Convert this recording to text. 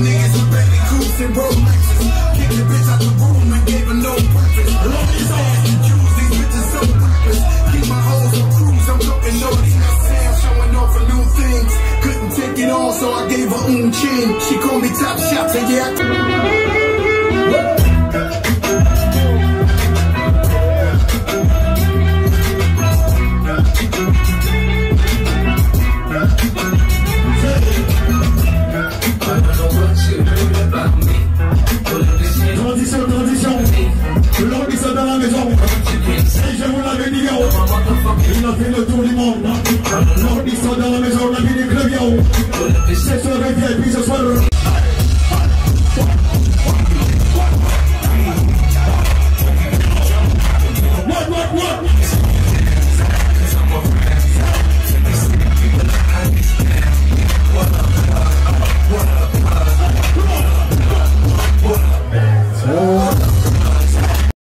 Niggas who barely cruise in Rolexes. Kicked the bitch out the room and gave her no Jews, these bitches so ruthless. Keep my hoes on cruise, I'm looking naughty. Sam showing off for new things. Couldn't take it all, so I gave her own chin. She called me top shot, and yeah, I maison. Et je vous l'avais dit. Il a fait le tour du monde. Sont dans la maison, on a mis des yo. C'est sur le VIP ce soir.